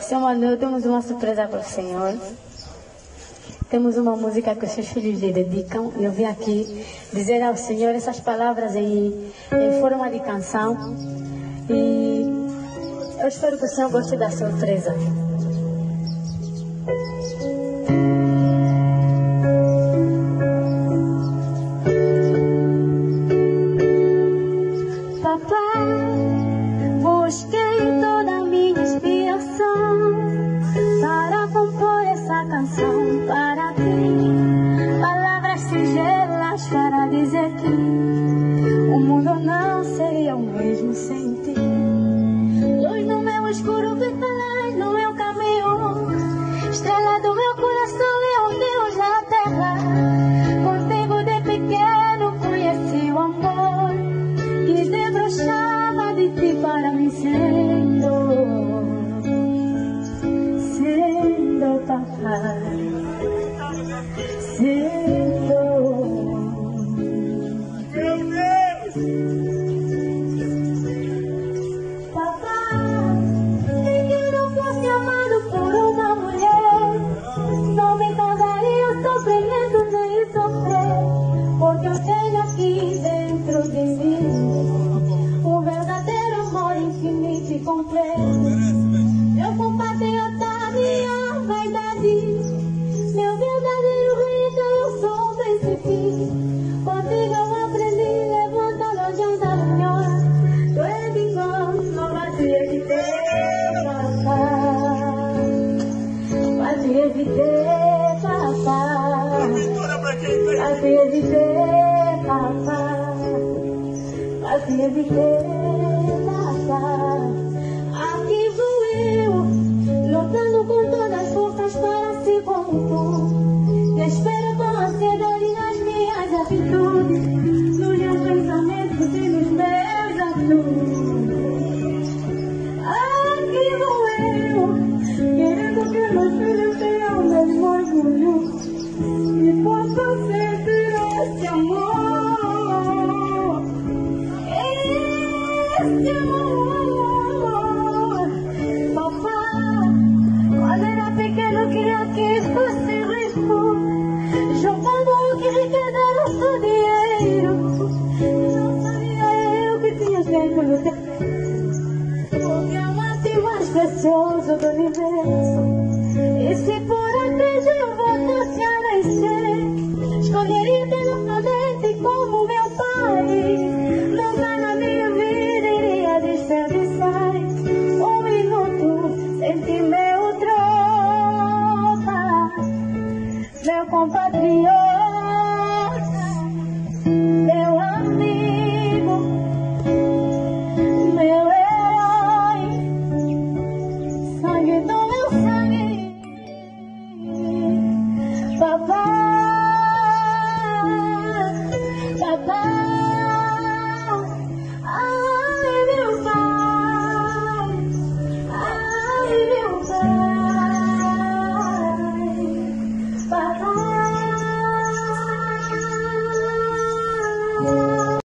Seu Manuel, temos uma surpresa para o senhor. Temos uma música que os seus filhos lhe dedicam. Eu vim aqui dizer ao senhor essas palavras em, em forma de canção. E eu espero que o senhor goste da surpresa. Papai. canção para ti. Palavras singelas para dizer que o mundo não seria o mesmo sem ti. Luz no meu escuro, vitrais no meu caminho. Estrela do meu coração, meu Deus na terra. Contigo de pequeno conheci o amor que debruxava de ti para me ser. Porque eu tenho aqui dentro de mim um verdadeiro amor infinito e completo. Meu compadre da minha vaidade. Meu verdadeiro rico, eu sou desse fim. Contigo eu aprendi, levanta a loja da senhora. Tu é de bom, não vazia de ter. Batia de. fazer viver passar, fazer viver passar. Aqui vou eu, lutando com todas as forças para ser como tu. Te espero com ansiedade nas minhas atitudes, nos meus pensamentos e nos meus atos. Aqui vou eu, querendo que meus filhos tenham o mesmo orgulho. E quanto sentirá esse amor? Esse amor, papá, quando era pequeno queria que fosse rico, o que arrecadar o seu dinheiro. Não sabia eu que tinha feito é no mais precioso do universo. Esse foi poderia ter nascido como meu pai. Nunca na minha vida iria desperdiçar um minuto sem meu tropa, meu compatriota, meu amigo, meu herói, sangue do meu sangue, papai.